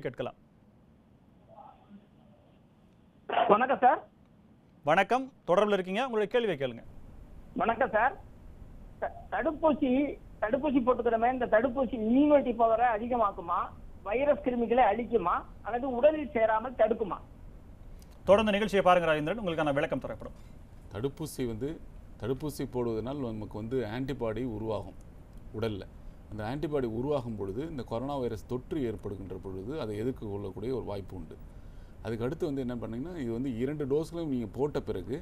கேட்கலாம். வணக்கம் சார். வணக்கம். தொடர்பில் இருக்கீங்க. உங்களுடைய கேள்வியை கேளுங்க. வணக்கம் சார். தடுப்பூசி தடுப்பூசி போட்டுக்கிறமே. இந்த தடுப்பூசி இம்யூனிட்டி பவரை அதிகமாக்குமா? வைரஸ் கிருமிகளை அழிக்குமா? அல்லது உடலில் சேராமல் தடுக்குமா? தொடர்ந்து நிகழ்ச்சியை பாருங்க ராஜேந்திரன். உங்களுக்கான விளக்கம் தரப்படும். தடுப்பூசி வந்து தடுப்பூசி போடுவதனால் நமக்கு வந்து ஆன்டிபாடி உருவாகும் உடலில். அந்த ஆன்டிபாடி உருவாகும் பொழுது இந்த கொரோனா வைரஸ் தொற்று ஏற்படுகின்ற பொழுது அதை எதிர்க்க கொள்ளக்கூடிய ஒரு வாய்ப்பு உண்டு. அதுக்கு அடுத்து வந்து என்ன பண்ணிங்கன்னா இது வந்து இரண்டு டோஸ்களும் நீங்கள் போட்ட பிறகு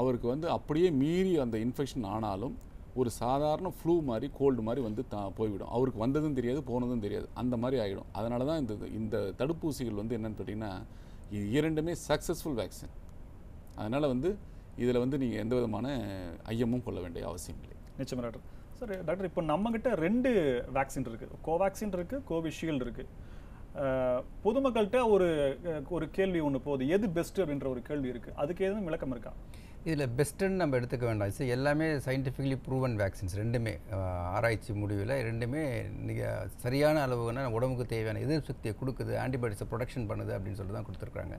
அவருக்கு வந்து அப்படியே மீறி அந்த இன்ஃபெக்ஷன் ஆனாலும் ஒரு சாதாரண ஃப்ளூ மாதிரி கோல்டு மாதிரி வந்து தா போய்விடும். அவருக்கு வந்ததும் தெரியாது போனதும் தெரியாது. அந்த மாதிரி ஆகிடும் அதனால தான் இந்த இந்த தடுப்பூசிகள் வந்து என்னென்னு பார்த்தீங்கன்னா இது இரண்டுமே சக்ஸஸ்ஃபுல் வேக்சின் அதனால் வந்து இதில் வந்து நீங்கள் எந்த விதமான ஐயமும் கொள்ள வேண்டிய அவசியம் இல்லை. நிச்சயமா டாக்டர். சார் டாக்டர் இப்போ நம்மக்கிட்ட ரெண்டு வேக்சின் இருக்குது கோவேக்சின் இருக்குது கோவிஷீல்டு இருக்குது பொதுமக்கள்கிட்ட ஒரு ஒரு கேள்வி ஒன்று போகுது. எது பெஸ்ட் அப்படின்ற ஒரு கேள்வி இருக்குது அதுக்கு எதுவும் விளக்கம் இருக்கா? இதில் பெஸ்ட்டுன்னு நம்ம எடுத்துக்க வேண்டாம். சரி எல்லாமே சயின்டிஃபிக்லி ப்ரூவன் வேக்சின்ஸ் ரெண்டுமே. ஆராய்ச்சி முடிவில் ரெண்டுமே நீங்கள் சரியான அளவுனா உடம்புக்கு தேவையான எதிர்ப்பு சக்தியை கொடுக்குது. ஆன்டிபாடிஸை ப்ரொடக்ஷன் பண்ணுது அப்படின்னு சொல்லிட்டு தான் கொடுத்துருக்காங்க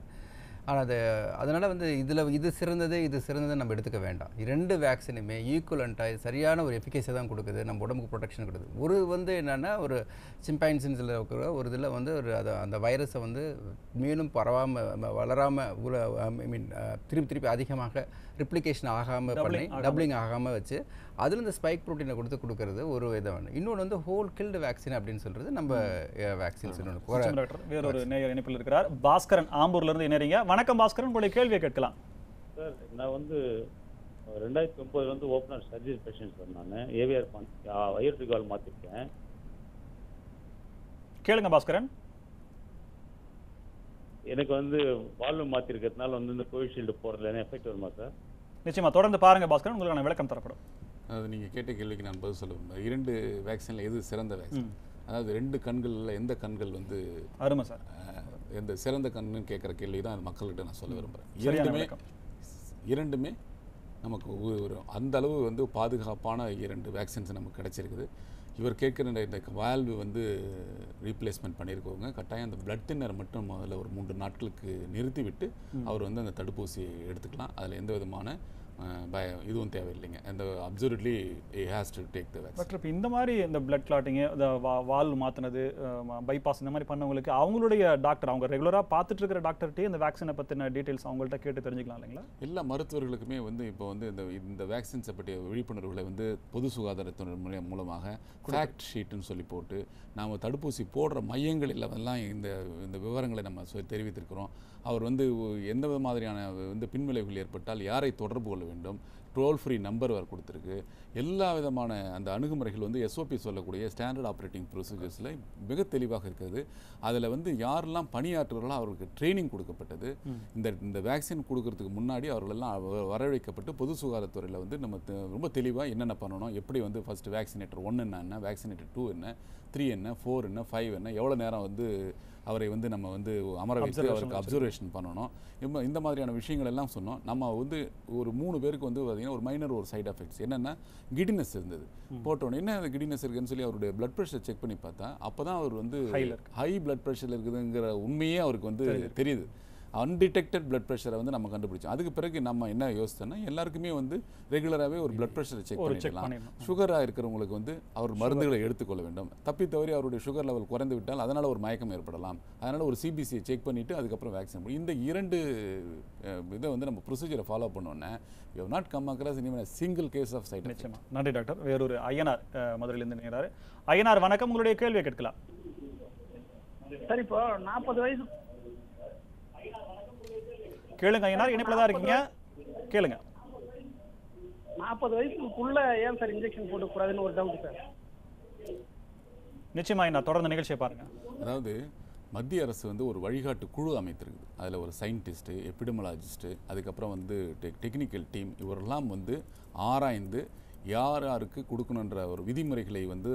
ஆனால் அது அதனால் வந்து இதில் இது சிறந்தது இது சிறந்தது நம்ம எடுத்துக்க வேண்டாம் ரெண்டு வேக்சினுமே ஈக்குவலண்ட்டாக சரியான ஒரு எஃபிகேஸை தான் கொடுக்குது நம்ம உடம்புக்கு ப்ரொடெக்ஷன் கொடுக்குது ஒரு வந்து என்னென்னா ஒரு சிம்பைன்சின்ஸில் இருக்கிற ஒரு இதில் வந்து ஒரு அதை அந்த வைரஸை வந்து மேலும் பரவாமல் வளராமல் உல ஐ மீன் திருப்பி திருப்பி அதிகமாக ரிப்ளிகேஷன் ஆகாமல் பண்ணி. டப்ளிங் ஆகாமல் வச்சு அதில் இந்த ஸ்பைக் ப்ரோட்டீனை கொடுத்து கொடுக்கறது ஒரு ஒன்று இன்னொன்று வந்து ஹோல் கில்டு வேக்சின் அப்படின்னு சொல்கிறது நம்ம வேக்சின்ஸ் இன்னொன்று டாக்டர் வேறொரு நேயர் இணைப்பில் இருக்கிறார். பாஸ்கரன் ஆம்பூர்ல இருந்து இணையறீங்க. வணக்கம் பாஸ்கரன் உங்களுடைய கேள்வியை கேட்கலாம். சார் நான் வந்து ரெண்டாயிரத்தி ஒம்பதுல வந்து ஓப்பனர் சர்ஜரி பேஷண்ட் சார் நான். ஏவிஆர் வயிற்றுகால் மாற்றிருக்கேன் கேளுங்க பாஸ்கரன். எனக்கு வந்து வால்வு மாற்றிருக்கிறதுனால வந்து இந்த கோவிஷீல்டு போடுறதுல எஃபெக்ட் வருமா சார்? நிச்சயமா தொடர்ந்து பாருங்க பாஸ்கரன். உங்களுக்கான விளக்கம் தரப்படும். அதாவது நீங்கள் கேட்ட கேள்விக்கு நான் பதில் சொல்ல விரும்புகிறேன் இரண்டு வேக்சினில் எது சிறந்த வேக்சின் அதாவது ரெண்டு கண்களில் எந்த கண்கள் வந்து அருமை சார். எந்த சிறந்த கண்ணுன்னு கேட்குற கேள்வி தான் அது மக்கள்கிட்ட நான் சொல்ல விரும்புகிறேன் இரண்டுமே. இரண்டுமே நமக்கு ஒரு அந்த அளவு வந்து பாதுகாப்பான இரண்டு வேக்சின்ஸ் நமக்கு கிடைச்சிருக்குது. இவர் கேட்குற இந்த- வால்வு வந்து ரீப்ளேஸ்மெண்ட் பண்ணியிருக்கவங்க கட்டாயம் அந்த பிளட் தின்னர் மட்டும் முதல்ல ஒரு மூன்று நாட்களுக்கு நிறுத்திவிட்டு அவர் வந்து அந்த தடுப்பூசி எடுத்துக்கலாம். அதில் எந்த விதமான பய இதுவும் தேவையில்லைங்க. அந்த அப்சர்வ்ட்லி has to take the vaccine doctor இப்போ இந்த மாதிரி இந்த பிளட் கிளாட்டிங்கு இந்த வா- வால் மாற்றினது பைபாஸ் இந்த மாதிரி பண்ணவங்களுக்கு அவங்களுடைய டாக்டர் அவங்க ரெகுலராக பார்த்துட்டு இருக்கிற டாக்டர்கிட்டே இந்த வேக்சினை பற்றின டீட்டெயில்ஸ் அவங்கள்ட்ட கேட்டு தெரிஞ்சுக்கலாம் இல்லைங்களா? எல்லா மருத்துவர்களுக்குமே வந்து இப்போ வந்து இந்த இந்த வேக்சின்ஸை பற்றிய விழிப்புணர்வுகளை வந்து பொது சுகாதாரத்துறை மூலமாக ஃபேக்ட் ஷீட்டுன்னு சொல்லி போட்டு நாம் தடுப்பூசி போடுற மையங்களில் எல்லாம் இந்த இந்த விவரங்களை நம்ம தெரிவித்திருக்கிறோம். அவர் வந்து எந்த மாதிரியான வந்து பின்விளைவுகள் ஏற்பட்டால் யாரை தொடர்பு கொள்ள வேண்டும்? டோல் ஃப்ரீ நம்பர் அவர் கொடுத்துருக்கு. எல்லா விதமான அந்த அணுகுமுறைகள் வந்து எஸ்ஓபி சொல்லக்கூடிய ஸ்டாண்டர்ட் ஆப்ரேட்டிங் ப்ரொசீஜர்ஸில் மிக தெளிவாக இருக்கிறது. அதில் வந்து யாரெல்லாம் பணியாற்றுகிறார்களோ அவர்களுக்கு ட்ரைனிங் கொடுக்கப்பட்டது. இந்த இந்த வேக்சின் கொடுக்கறதுக்கு முன்னாடி அவர்களெல்லாம் வரவழைக்கப்பட்டு பொது சுகாதாரத்துறையில் வந்து நம்ம ரொம்ப தெளிவாக என்னென்ன பண்ணணும்? எப்படி வந்து ஃபர்ஸ்ட் வேக்சினேட்டர் ஒன்று என்ன வேக்சினேட்டர் டூ என்ன? த்ரீ என்ன? ஃபோர் என்ன? ஃபைவ் என்ன? எவ்வளோ நேரம் வந்து அவரை வந்து நம்ம வந்து அமர வைத்து அவருக்கு அப்சர்வேஷன் பண்ணணும். இந்த மாதிரியான விஷயங்கள் எல்லாம் சொன்னோம். நம்ம வந்து ஒரு மூணு பேருக்கு வந்து பார்த்தீங்கன்னா ஒரு மைனர் ஒரு சைடு எஃபெக்ட்ஸ் என்னென்னா கிடினஸ் இருந்தது. போட்டோன்னே என்ன கிடினஸ் இருக்குன்னு சொல்லி அவருடைய பிளட் ப்ரெஷர் செக் பண்ணி பார்த்தா அப்போ தான் அவர் வந்து ஹை பிளட் ப்ரெஷர் இருக்குதுங்கிற உண்மையே அவருக்கு வந்து தெரியுது. அன்டிடெக்டட் பிளட் ப்ரெஷரை வந்து நம்ம கண்டுபிடிச்சோம். அதுக்கு பிறகு நம்ம என்ன யோசித்தோம்னா எல்லாருக்குமே வந்து ரெகுலராகவே ஒரு பிளட் ப்ரெஷரை செக் பண்ணிடலாம். சுகராக இருக்கிறவங்களுக்கு வந்து அவர் மருந்துகளை எடுத்துக்கொள்ள வேண்டும். தப்பி தவறி அவருடைய சுகர் லெவல் குறைந்து விட்டால் அதனால் ஒரு மயக்கம் ஏற்படலாம். அதனால் ஒரு சிபிசியை செக் பண்ணிவிட்டு அதுக்கப்புறம் வேக்சின் இந்த இரண்டு இதை வந்து நம்ம ப்ரொசீஜரை ஃபாலோ பண்ணோன்னே யூ நாட் கம் அக்ராஸ் இனிமேல் சிங்கிள் கேஸ் ஆஃப் சைட் நிச்சயமா. நன்றி டாக்டர் வேறொரு ஐயனார் மதுரையிலிருந்து நினைக்கிறாரு ஐயனார் வணக்கம். உங்களுடைய கேள்வியை கேட்கலாம். சார் இப்போ நாற்பது வயசு கேளுங்க ஐயனார் இணைப்பில் தான் இருக்கீங்க. கேளுங்க. நாற்பது வயசுக்குள்ள ஏன் சார் இன்ஜெக்ஷன் போட்டுக்கூடாதுன்னு ஒரு டவுட் சார். நிச்சயமா ஐயனார் தொடர்ந்து நிகழ்ச்சியை பாருங்க. அதாவது மத்திய அரசு வந்து ஒரு வழிகாட்டு குழு அமைத்திருக்குது. அதில் ஒரு சயின்டிஸ்ட்டு எபிடமலாஜிஸ்ட்டு அதுக்கப்புறம் வந்து டெக் டெக்னிக்கல் டீம் இவரெல்லாம் வந்து ஆராய்ந்து யார் யாருக்கு கொடுக்கணுன்ற ஒரு விதிமுறைகளை வந்து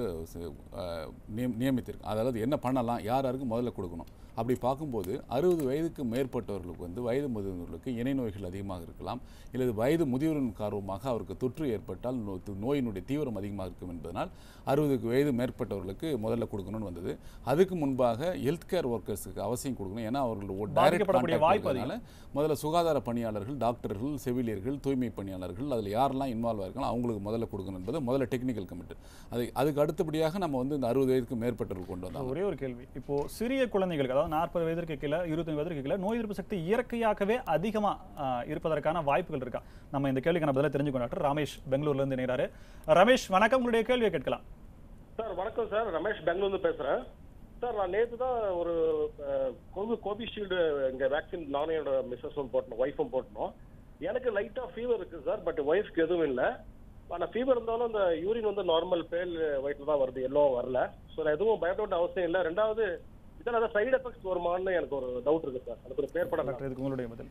நியமித்திருக்கு. அதாவது என்ன பண்ணலாம் யார் யாருக்கு முதல்ல கொடுக்கணும்? அப்படி பார்க்கும்போது அறுபது வயதுக்கு மேற்பட்டவர்களுக்கு வந்து வயது முதிர்ந்தவர்களுக்கு இணை நோய்கள் அதிகமாக இருக்கலாம். இல்லது வயது முதிர்வின் காரணமாக அவருக்கு தொற்று ஏற்பட்டால் நோயினுடைய தீவிரம் அதிகமாக இருக்கும் என்பதனால் அறுபதுக்கு வயது மேற்பட்டவர்களுக்கு முதல்ல கொடுக்கணும்னு வந்தது. அதுக்கு முன்பாக ஹெல்த் கேர் ஒர்க்கர்ஸுக்கு அவசியம் கொடுக்கணும். ஏன்னா அவர்கள் contact வாய்ப்பு முதல்ல சுகாதார பணியாளர்கள் டாக்டர்கள் செவிலியர்கள் தூய்மை பணியாளர்கள் அதில் யாரெல்லாம் இன்வால்வ் ஆயிருக்கலாம் அவங்களுக்கு முதல்ல கொடுக்கணும் என்பது முதல்ல டெக்னிக்கல் கமிட்டி அது அதுக்கு அடுத்தபடியாக நம்ம வந்து இந்த அறுபது வயதுக்கு மேற்பட்டவர்கள் கொண்டு வந்தோம் ஒரே ஒரு கேள்வி. இப்போ சிறிய குழந்தைகளுக்கு அதாவது நாற்பது வயதிற்கு கீழே இருபத்தஞ்சு வயதிற்கு கீழே நோய் எதிர்ப்பு சக்தி இயற்கையாகவே அதிகமா ஆஹ், இருப்பதற்கான வாய்ப்புகள் இருக்கா? நம்ம இந்த கேள்விக்கான பதிலாக தெரிஞ்சுக்கணும். டாக்டர் ரமேஷ் பெங்களூர்ல இருந்து இணைகிறாரு. ரமேஷ் வணக்கம். உங்களுடைய கேள்வியை கேட்கலாம். சார் வணக்கம் சார். ரமேஷ் பெங்களூர்ல பேசுறேன். சார் நான் நேற்று தான் ஒரு கோவி கோவிஷீல்டு இங்க வேக்சின் நானும் என்னோட மிஸ்ஸஸும் போட்டணும் ஒய்ஃபும் போட்டணும் எனக்கு லைட்டா ஃபீவர் இருக்கு சார் பட் ஒய்ஃப்க்கு எதுவும் இல்லை. ஆனா ஃபீவர் இருந்தாலும் அந்த யூரின் வந்து நார்மல் பேல் ஒயிட்ல தான் வருது. எல்லோ வரல. ஸோ நான் எதுவும் பயப்பட வேண்டிய அவசியம் இல்லை. ரெண்டாவது இதில் ஏதாவது சைடு எஃபெக்ட்ஸ் வருமான்னு எனக்கு ஒரு டவுட் இருக்கு சார் அதுக்கு ஒரு பேர் படம் டாக்டர் இதுக்கு உங்களுடைய பதில்.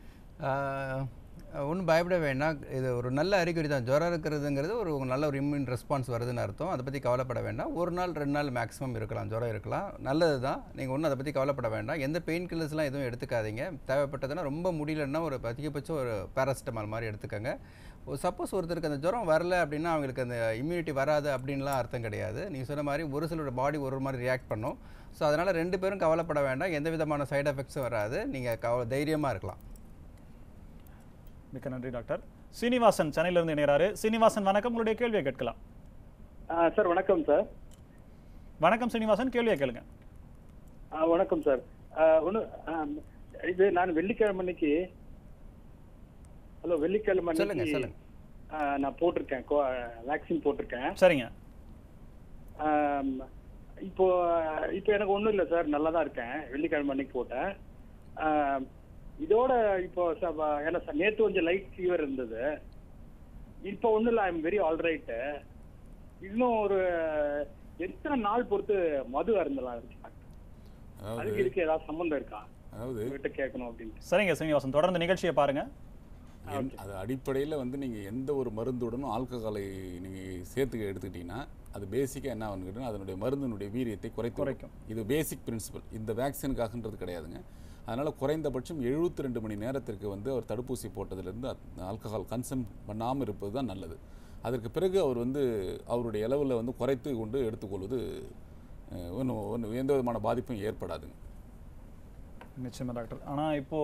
ஒன்றும் பயப்பட வேண்டாம். இது ஒரு நல்ல அறிகுறி தான். ஜுரம் இருக்கிறதுங்கிறது ஒரு நல்ல ஒரு இம்யூன் ரெஸ்பான்ஸ் வருதுன்னு அர்த்தம். அதை பற்றி கவலைப்பட வேண்டாம். ஒரு நாள் ரெண்டு நாள் மேக்ஸிமம் இருக்கலாம். ஜுரம் இருக்கலாம். நல்லது தான். நீங்கள் ஒன்றும் அதை பற்றி கவலைப்பட வேண்டாம். எந்த பெயின் கில்லர்ஸ்லாம் எதுவும் எடுத்துக்காதீங்க. தேவைப்பட்டதுன்னா ரொம்ப முடியலன்னா ஒரு அதிகபட்சம் ஒரு பேராசிட்டமால் மாதிரி எடுத்துக்கோங்க. சப்போஸ் ஒருத்தருக்கு அந்த ஜுரம் வரல அப்படின்னா அவங்களுக்கு அந்த இம்யூனிட்டி வராது அப்படின்லாம் அர்த்தம் கிடையாது. நீங்கள் சொன்ன மாதிரி ஒரு சிலரோட பாடி ஒரு ஒரு மாதிரி ரியாக்ட் பண்ணும். ஸோ அதனால் ரெண்டு பேரும் கவலைப்பட வேண்டாம். எந்த விதமான சைடு எஃபெக்ட்ஸும் வராது. நீங்கள் கவ தைரியமாக இருக்கலாம். மிக்க நன்றி டாக்டர். சீனிவாசன் சென்னையில இருந்து இணைகிறாரு. சீனிவாசன் வணக்கம். உங்களுடைய கேள்வியை கேட்கலாம். சார் வணக்கம் சார். வணக்கம் சீனிவாசன். கேள்வியை கேளுங்க. ஆ, வணக்கம் சார். ஒன்று இது நான் வெள்ளிக்கிழமை அன்னைக்கு ஹலோ வெள்ளிக்கிழமை சொல்லுங்க, சொல்லுங்க. நான் போட்டிருக்கேன். வேக்சின் போட்டிருக்கேன். சரிங்க. இப்போ இப்போ எனக்கு ஒன்றும் இல்லை சார். நல்லா தான் இருக்கேன். வெள்ளிக்கிழமை அன்னைக்கு போட்டேன். இதோட இப்போ ஏன்னா சார் நேற்று கொஞ்சம் லைட் ஃபீவர் இருந்தது. இப்போ ஒன்றும் இல்லை ஐ எம் வெரி ஆல்ரைட்டு இன்னும் ஒரு எத்தனை நாள் பொறுத்து மது அருந்தலாம் இருக்கு அதுக்கு இதுக்கு ஏதாவது சம்பந்தம் இருக்கா? அதாவது கேட்கணும் அப்படின்ட்டு. சரிங்க சீனிவாசன். தொடர்ந்து நிகழ்ச்சியை பாருங்க. அது அடிப்படையில் வந்து நீங்கள் எந்த ஒரு மருந்துடனும் ஆல்கஹாலை நீங்கள் சேர்த்து எடுத்துக்கிட்டீங்கன்னா அது பேசிக்காக என்ன ஆகுன்னு அதனுடைய மருந்தினுடைய வீரியத்தை குறைத்து குறைக்கும். இது பேசிக் பிரின்சிபல் இந்த வேக்சினுக்காகன்றது கிடையாதுங்க. அதனால் குறைந்தபட்சம் 72 ரெண்டு மணி நேரத்திற்கு வந்து அவர் தடுப்பூசி போட்டதிலிருந்து ஆல்கஹால் கன்சம் பண்ணாமல் இருப்பது தான் நல்லது. அதற்கு பிறகு அவர் வந்து அவருடைய அளவில் வந்து குறைத்து கொண்டு எடுத்துக்கொள்வது ஒன்றும் ஒன்றும் எந்த விதமான பாதிப்பும் ஏற்படாதுங்க. நிச்சயமா டாக்டர். ஆனா இப்போ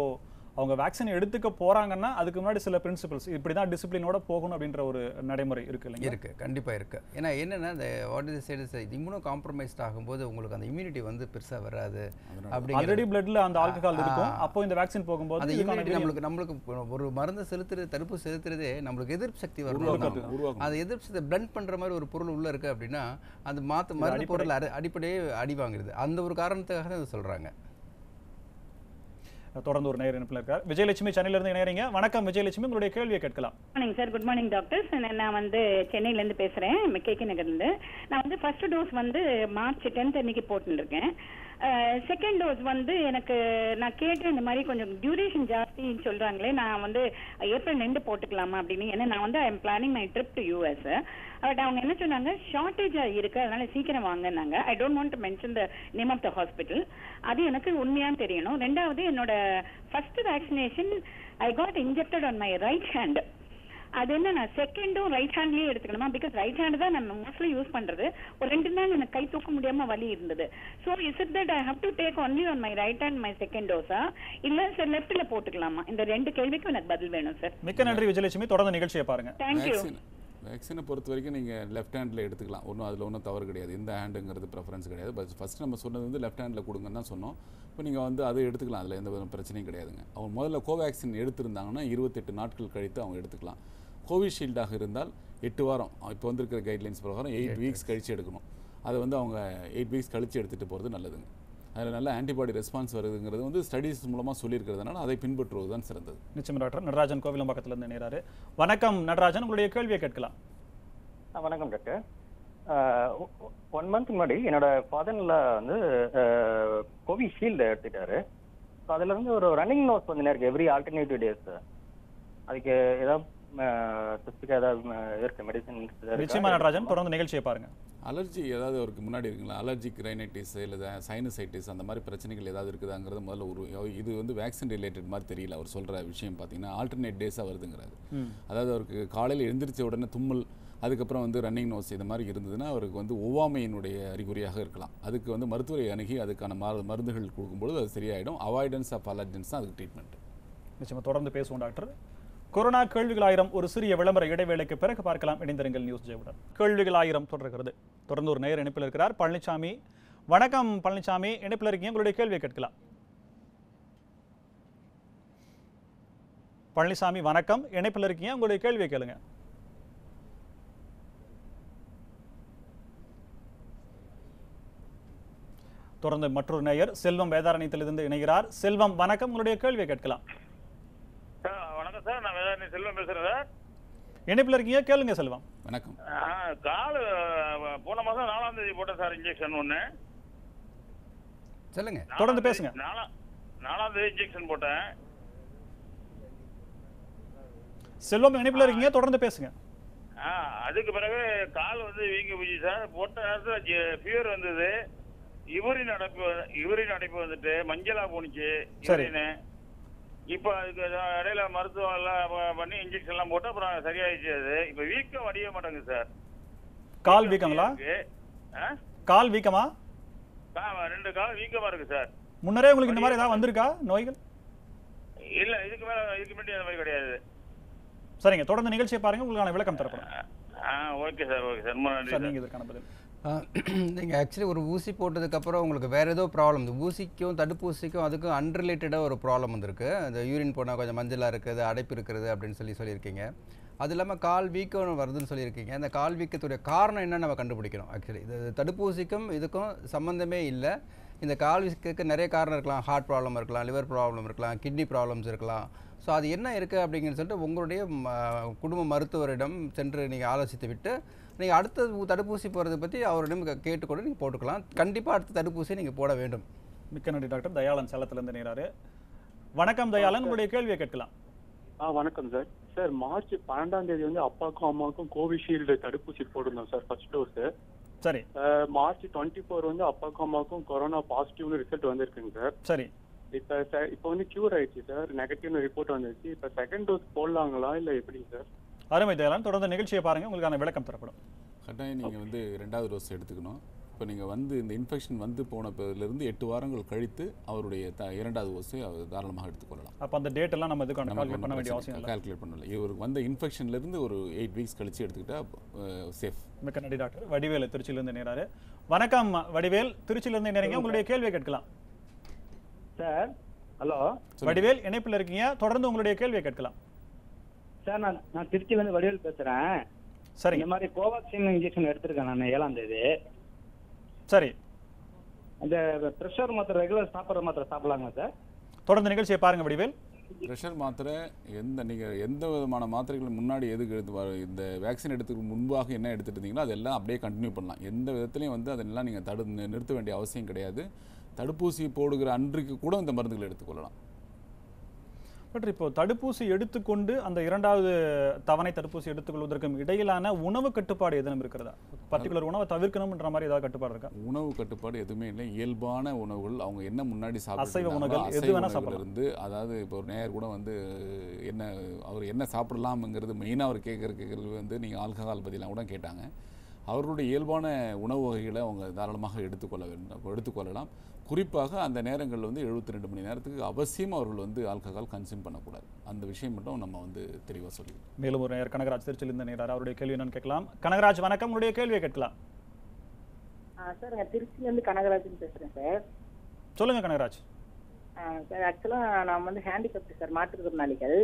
அவங்க வேக்சின் எடுத்துக்க போறாங்கன்னா அதுக்கு முன்னாடி சில பிரின்சிபல்ஸ் இப்படிதான் டிசிப்ளினோட போகணும் அப்படின்ற ஒரு நடைமுறை இருக்கு இல்லைங்க இருக்கு. கண்டிப்பா இருக்கு. ஏன்னா என்னன்னா இந்த what is side immunocompromised ஆகும்போது உங்களுக்கு அந்த இம்யூனிட்டி வந்து பெருசா வராது. அப்படிங்கிற ஆல்ரெடி பிளட்ல அந்த ஆல்கஹால். இருக்கும். அப்போ இந்த வேக்சின் போகும்போது அந்த இம்யூனிட்டி நம்மளுக்கு நம்மளுக்கு ஒரு மருந்து செலுத்துறது தடுப்பு செலுத்துறதே நம்மளுக்கு எதிர்ப்பு சக்தி வரணும் அந்த எதிர்ப்பு பிளண்ட் பண்ற மாதிரி ஒரு பொருள் உள்ள இருக்கு அப்படின்னா அந்த மாத்து மருந்து பொருள் அடி- அடிப்படையே அடி வாங்குறது. அந்த ஒரு காரணத்துக்காக தான் இதை சொல்றாங்க. தொடர்ந்து ஒரு நேர் இணைப்பில் இருக்கார் விஜயலட்சுமி சென்னையிலிருந்து இணையறீங்க வணக்கம் விஜயலட்சுமி. உங்களுடைய கேள்வியை கேட்கலாம். Morning sir good morning doctors நான் வந்து சென்னையில இருந்து பேசுறேன். கே நகர்ல இருந்து. நான் வந்து ஃபர்ஸ்ட் டோஸ் வந்து மார்ச் டென்த் அன்னைக்கு போட்டுருக்கேன் செகண்ட் டோஸ் வந்து எனக்கு நான் கேட்டேன் இந்த மாதிரி கொஞ்சம் டியூரேஷன் ஜாஸ்தின்னு சொல்றாங்களே நான் வந்து ஏப்ரல் ரெண்டு போட்டுக்கலாமா அப்படின்னு. ஏன்னா நான் வந்து I am planning my trip to US but அவங்க என்ன சொன்னாங்க ஷார்ட்டேஜா இருக்கு அதனால சீக்கிரம் வாங்கினாங்க I don't want to mention the name of the hospital அது எனக்கு உண்மையான்னு தெரியணும். ரெண்டாவது என்னோட first vaccination I got injected on my right hand அது என்ன நான் செகண்டும் ரைட் ஹேண்ட்லயே எடுத்துக்கணுமா? பிகாஸ் ரைட் ஹேண்ட் தான் நான் மோஸ்ட்லி யூஸ் பண்றது. ஒரு ரெண்டு நாள் எனக்கு கை தூக்க முடியாம வலி இருந்தது. So is it that I have to take only on my right hand my second டோஸா இல்ல சார் லெஃப்ட்ல போட்டுக்கலாமா? இந்த ரெண்டு கேள்விக்கும் எனக்கு பதில் வேணும் சார் மிக்க நன்றி விஜயலட்சுமி. தொடர்ந்து நிகழ்ச்சியை பாருங்க. தேங்க்யூ வேக்சின் பொறுத்த வரைக்கும் நீங்கள் லெஃப்ட் ஹேண்டில் எடுத்துக்கலாம். ஒன்றும் அதில் ஒன்றும் தவறு கிடையாது. எந்த ஹேண்டுங்கிறது ப்ரெஃபரன்ஸ் கிடையாது. பட் ஃபஸ்ட் நம்ம சொன்னது வந்து லெஃப்ட் ஹேண்டில் கொடுங்கன்னு தான் சொன்னோம். இப்போ நீங்கள் வந்து அதை எடுத்துக்கலாம். அதில் எந்த பிரச்சனையும் கிடையாதுங்க. அவங்க முதல்ல கோவேக்சின் எடுத்திருந்தாங்கன்னா இருபத்தெட்டு நாட்கள் கழித்து அவங்க எடுத்துக்கலாம். கோவிஷீல்டாக இருந்தால் எட்டு வாரம். இப்போ வந்திருக்கிற கைட்லைன்ஸ் பிரகாரம் எயிட் வீக்ஸ் கழித்து எடுக்கணும். அதை வந்து அவங்க எயிட் வீக்ஸ் கழித்து எடுத்துகிட்டு போகிறது நல்லதுங்க. அதில் நல்ல ஆன்டிபாடி ரெஸ்பான்ஸ் வருதுங்கிறது வந்து ஸ்டடீஸ் மூலமாக சொல்லியிருக்கிறதுனால அதை பின்பற்றுவது தான் சிறந்தது. நிச்சயம் டாக்டர் நடராஜன் கோவிலம்பாக்கத்துல இருந்து இணையறாரு. வணக்கம் நடராஜன். உங்களுடைய கேள்வியை கேட்கலாம். ஆ, வணக்கம் டாக்டர் ஒன் மந்த் முன்னாடி என்னோட ஃபாதர்ல வந்து கோவிஷீல்டு எடுத்துட்டாரு ஸோ அதுல இருந்து ஒரு ரன்னிங் நோஸ் வந்து இருக்கு எவ்ரி ஆல்டர்னேட்டிவ் டேஸ் அதுக்கு ஏதாவது ஸ்பெசிஃபிக்காக ஏதாவது இருக்கு மெடிசன் நிச்சயமா நடராஜன். தொடர்ந்து நிகழ்ச்சியை பாருங்க. அலர்ஜி ஏதாவது அவருக்கு முன்னாடி இருக்குங்களா? அலர்ஜிக் ரைனைட்டிஸ் இல்லை சைனசைட்டிஸ் அந்த மாதிரி பிரச்சனைகள் ஏதாவது இருக்குதாங்கிறது முதல்ல ஒரு இது வந்து வேக்சின் ரிலேட்டட் மாதிரி தெரியல. அவர் சொல்கிற விஷயம் பார்த்தீங்கன்னா ஆல்டர்னேட் டேஸாக வருதுங்கிறாரு. அதாவது அவருக்கு காலையில் எழுந்திரிச்ச உடனே தும்மல் அதுக்கப்புறம் வந்து ரன்னிங் நோஸ் இது மாதிரி இருந்ததுன்னா அவருக்கு வந்து ஒவ்வாமையினுடைய அறிகுறியாக இருக்கலாம். அதுக்கு வந்து மருத்துவரை அணுகி அதுக்கான மரு மருந்துகள் கொடுக்கும்பொழுது அது சரியாயிடும். அவாய்டன்ஸ் ஆஃப் அலர்ஜன்ஸ் தான் அதுக்கு ட்ரீட்மெண்ட் நிச்சயமா தொடர்ந்து பேசுவோம் டாக்டர். கொரோனா கேள்விகள் ஆயிரம் ஒரு சிறிய விளம்பர இடைவேளைக்கு பிறகு பார்க்கலாம். இணைந்திருங்கள் நியூஸ் ஜெயவுடன் கேள்விகள் ஆயிரம் தொடர்கிறது. தொடர்ந்து ஒரு நேர் இணைப்பில் இருக்கிறார் பழனிசாமி வணக்கம் பழனிசாமி இணைப்பில் இருக்கீங்க. உங்களுடைய கேள்வியை கேட்கலாம். பழனிசாமி வணக்கம். இணைப்பில் இருக்கீங்க. உங்களுடைய கேள்வியை கேளுங்க. தொடர்ந்து மற்றொரு நேயர் செல்வம் வேதாரணியத்திலிருந்து இணைகிறார். செல்வம் வணக்கம். உங்களுடைய கேள்வியை கேட்கலாம். சார் நான் வேதாரணி செல்வம் பேசுறேன் சார் இணைப்பில் இருக்கீங்க? கேளுங்க செல்வம். வணக்கம். ஆ, காலு போன மாசம் நாலாம் தேதி போட்டேன் சார் இன்ஜெக்ஷன் ஒன்று சொல்லுங்க. தொடர்ந்து பேசுங்க. நாலாம் நாலாம் தேதி இன்ஜெக்ஷன் போட்டேன். செல்வம் இணைப்பில் இருக்கீங்க? தொடர்ந்து பேசுங்க. ஆ அதுக்கு பிறகு கால் வந்து வீங்கி போச்சு சார். போட்ட நேரத்தில் ஃபீவர் வந்தது. யுவரின் அடைப்பு யுவரின் அடைப்பு வந்துட்டு மஞ்சளா போணுச்சு. சரி. இப்போ அதுக்கு இடையில மருத்துவம் எல்லாம் பண்ணி இன்ஜெக்ஷன் எல்லாம் போட்டு அப்புறம் சரியாயிடுச்சு அது. இப்போ வீக்கம் வடிய மாட்டேங்குது சார். கால் வீக்கங்களா? கால் வீக்கமா? ரெண்டு கால் வீக்கமா இருக்கு சார். முன்னரே உங்களுக்கு இந்த மாதிரி ஏதாவது வந்திருக்கா? நோய்கள்? இல்ல இதுக்கு மேல இதுக்கு முன்னாடி அந்த மாதிரி கிடையாது. சரிங்க தொடர்ந்து நிகழ்ச்சியை பாருங்க உங்களுக்கான விளக்கம் தரப்படும். Okay sir okay sir. ரொம்ப நன்றி நீங்க இதற்கான பதில். நீங்கள் ஆக்சுவலி ஒரு ஊசி போட்டதுக்கப்புறம் உங்களுக்கு வேறு ஏதோ ப்ராப்ளம் இந்த ஊசிக்கும் தடுப்பூசிக்கும் அதுக்கும் அன்ரிலேட்டடாக ஒரு ப்ராப்ளம் வந்திருக்கு. அந்த யூரின் போனால் கொஞ்சம் மஞ்சளாக இருக்குது அடைப்பு இருக்கிறது அப்படின்னு சொல்லி சொல்லியிருக்கீங்க. அது இல்லாமல் கால் வீக்கம் வருதுன்னு சொல்லியிருக்கீங்க. அந்த கால் வீக்கத்துடைய காரணம் என்னன்னு நம்ம கண்டுபிடிக்கணும் ஆக்சுவலி இது தடுப்பூசிக்கும் இதுக்கும் சம்மந்தமே இல்லை. இந்த கால் வீக்கத்துக்கு நிறைய காரணம் இருக்கலாம். ஹார்ட் ப்ராப்ளம் இருக்கலாம் லிவர் ப்ராப்ளம் இருக்கலாம் கிட்னி ப்ராப்ளம்ஸ் இருக்கலாம். ஸோ அது என்ன இருக்குது அப்படிங்கன்னு சொல்லிட்டு உங்களுடைய குடும்ப மருத்துவரிடம் சென்று நீங்கள் ஆலோசித்து விட்டு நீங்கள் அடுத்த தடுப்பூசி போகிறத பற்றி அவரிடம் கேட்டுக்கொண்டு நீங்கள் போட்டுக்கலாம். கண்டிப்பாக அடுத்த தடுப்பூசி நீங்கள் போட வேண்டும். மிக்க நன்றி டாக்டர். தயாளன் சேலத்திலிருந்து நேராரு வணக்கம் தயாளன். உங்களுடைய கேள்வியை கேட்கலாம். ஆ வணக்கம் சார். சார் மார்ச் பன்னெண்டாம் தேதி வந்து அப்பாவுக்கும் அம்மாவுக்கும் கோவிஷீல்டு தடுப்பூசி போட்டிருந்தோம் சார் ஃபர்ஸ்ட் டோஸ் சரி. மார்ச் டுவெண்ட்டி ஃபோர் வந்து அப்பாவுக்கும் அம்மாவுக்கும் கொரோனா பாசிட்டிவ்னு ரிசல்ட் வந்திருக்குங்க சார். சரி. இப்போ இப்போ வந்து கியூர் ஆயிடுச்சு சார். நெகட்டிவ்னு ரிப்போர்ட் வந்துருச்சு. இப்போ செகண்ட் டோஸ் போடலாங்களா இல்லை எப்படிங்க சார்? அருமை தயாளன் தொடர்ந்து நிகழ்ச்சியை பாருங்க உங்களுக்கான விளக்கம் தரப்படும். கட்டாயம் நீங்கள் வந்து ரெண்டாவது டோஸ் எடுத்துக்கணும். இப்போ நீங்கள் வந்து இந்த இன்ஃபெக்ஷன் வந்து போனதுலேருந்து எட்டு வாரங்கள் கழித்து அவருடைய த இரண்டாவது டோஸை அவர் தாராளமாக எடுத்துக்கொள்ளலாம் அப்ப அந்த டேட் எல்லாம் நம்ம நமக்கு கால்குலேட் பண்ண வேண்டிய அவசியம் இல்லை. கால்குலேட் பண்ணல இவருக்கு வந்த இன்ஃபெக்ஷன்லேருந்து ஒரு எயிட் வீக்ஸ் கழிச்சு எடுத்துக்கிட்டா சேஃப் மிக்க நன்றி டாக்டர். வடிவேலு திருச்சியிலிருந்து நேராரு வணக்கம் வடிவேல். திருச்சியிலிருந்து நேரங்க உங்களுடைய கேள்வியை கேட்கலாம். Sir hello. வடிவேல் இணைப்பில் இருக்கீங்க. தொடர்ந்து உங்களுடைய கேள்வியை கேட்கலாம். சார் நான் நான் திருச்சியில இருந்து வடிவேல் பேசுறேன். சரிங்க இந்த மாதிரி கோவாக்சின் இன்ஜெக்ஷன் எடுத்திருக்கேன் நான் ஏழாம் தேதி. சரி. அந்த ப்ரெஷர் மாத்திரை ரெகுலர் சாப்பிட்ற மாத்திரை சாப்பிடலாங்களா சார்? தொடர்ந்து நிகழ்ச்சியை பாருங்க வடிவேல். ப்ரெஷர் மாத்திரை எந்த நீங்கள் எந்த விதமான மாத்திரைகள் முன்னாடி எதுக்கு எடுத்து இந்த வேக்சின் எடுத்துக்கு முன்பாக என்ன எடுத்துட்டு இருந்தீங்களோ அதெல்லாம் அப்படியே கண்டினியூ பண்ணலாம். எந்த விதத்துலையும் வந்து அதெல்லாம் நீங்கள் தடு நிறுத்த வேண்டிய அவசியம் கிடையாது. தடுப்பூசி போடுகிற அன்றைக்கு கூட இந்த மருந்துகளை எடுத்துக்கொள்ளலாம். பட் இப்போ தடுப்பூசி எடுத்துக்கொண்டு அந்த இரண்டாவது தவணை தடுப்பூசி எடுத்துக்கொள்வதற்கும் இடையிலான உணவு கட்டுப்பாடு எதுவும் இருக்கிறதா? பர்டிகுலர் உணவை தவிர்க்கணும்ன்ற மாதிரி ஏதாவது கட்டுப்பாடு இருக்கா? உணவு கட்டுப்பாடு எதுவுமே இல்லை. இயல்பான உணவுகள் அவங்க என்ன முன்னாடி அசைவ உணவுகள் எது வேணா சாப்பிடலாம். இருந்து அதாவது இப்போ ஒரு நேயர் கூட வந்து என்ன அவர் என்ன சாப்பிடலாம்ங்கிறது மெயினாக அவர் கேட்குற கேட்குறது வந்து நீங்கள் ஆல்கஹால் பற்றிலாம் கூட கேட்டாங்க. அவர்களுடைய இயல்பான உணவு வகைகளை அவங்க தாராளமாக எடுத்துக்கொள்ள வேண்டும் எடுத்துக்கொள்ளலாம். குறிப்பாக அந்த நேரங்களில் வந்து 72 ரெண்டு மணி நேரத்துக்கு அவசியம் அவர்கள் வந்து ஆல்கஹால் கன்சியூம் பண்ணக்கூடாது. அந்த விஷயம் மட்டும் நம்ம வந்து தெளிவாக சொல்லி மேலும் ஒரு நேயர் கனகராஜ் திருச்சியிலிருந்து நேரார் அவருடைய கேள்வி என்னன்னு கேட்கலாம். கனகராஜ் வணக்கம். உங்களுடைய கேள்வியை கேட்கலாம். சார் நான் திருச்சியில இருந்து கனகராஜன் பேசுறேன் சார். சொல்லுங்க கனகராஜ். சார் ஆக்சுவலா நான் வந்து ஹேண்டிகப்ட் சார். மாற்றுத்திறனாளிகள்